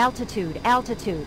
Altitude, altitude.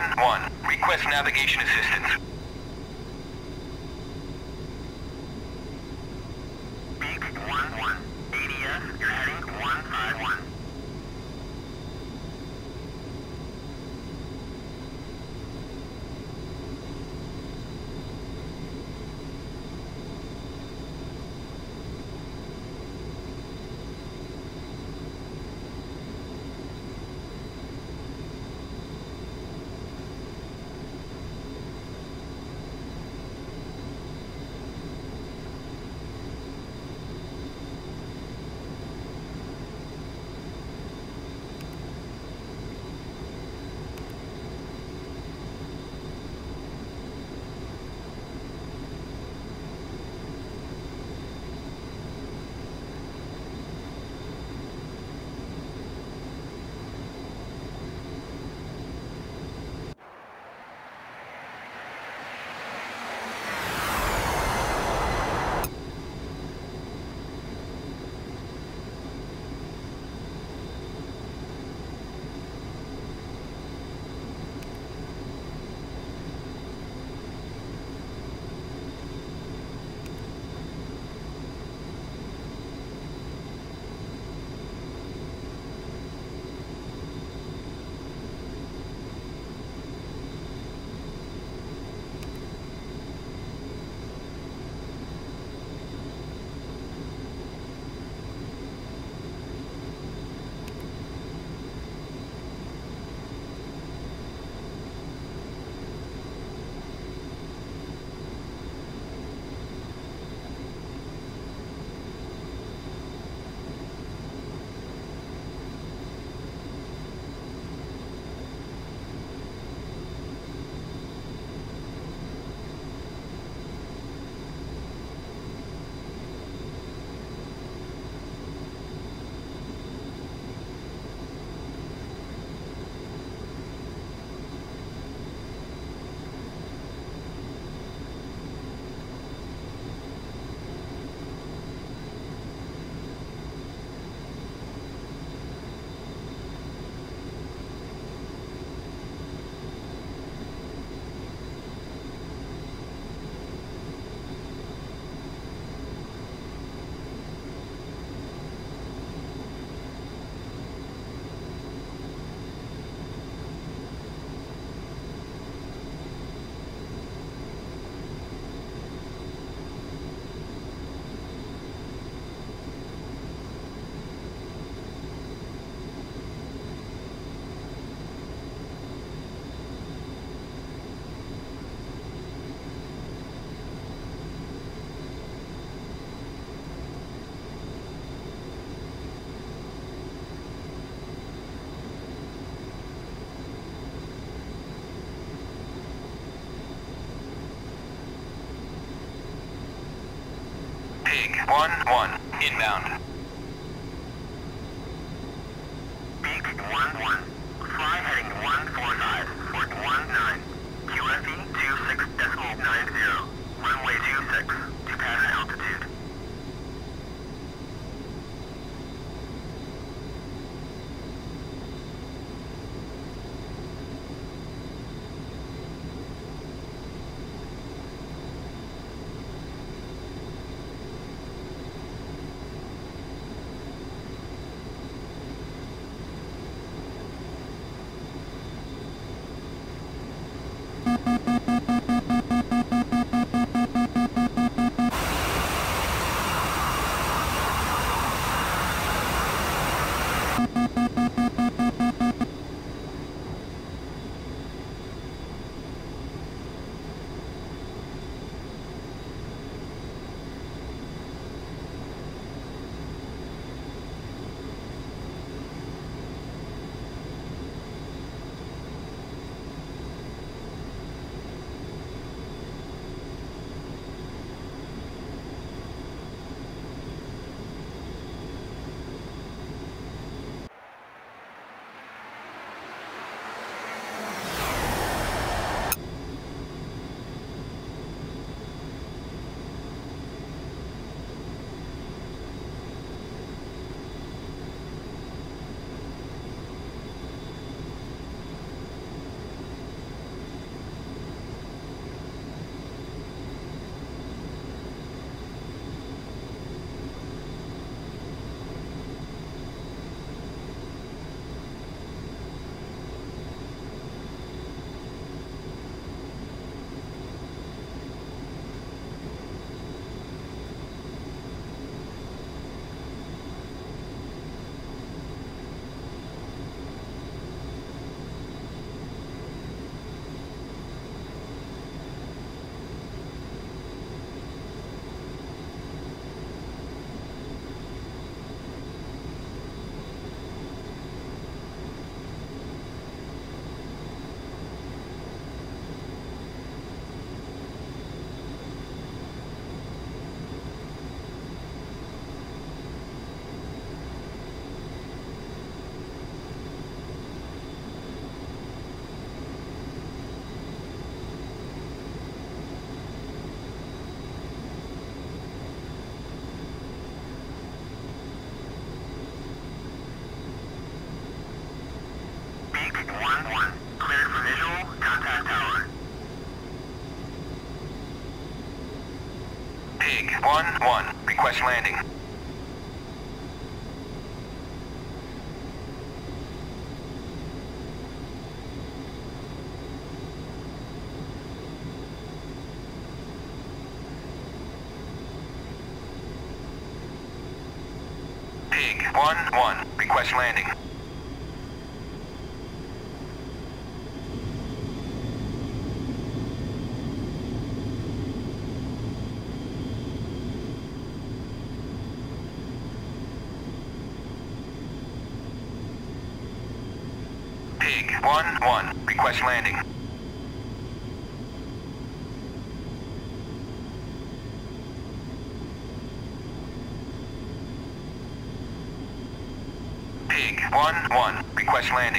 1-1. Request navigation assistance. Pig 1-1. Inbound. 1-1. Request landing. Pig 1-1. Request landing. Pig 1-1. Landing. Pig 1-1. Request landing.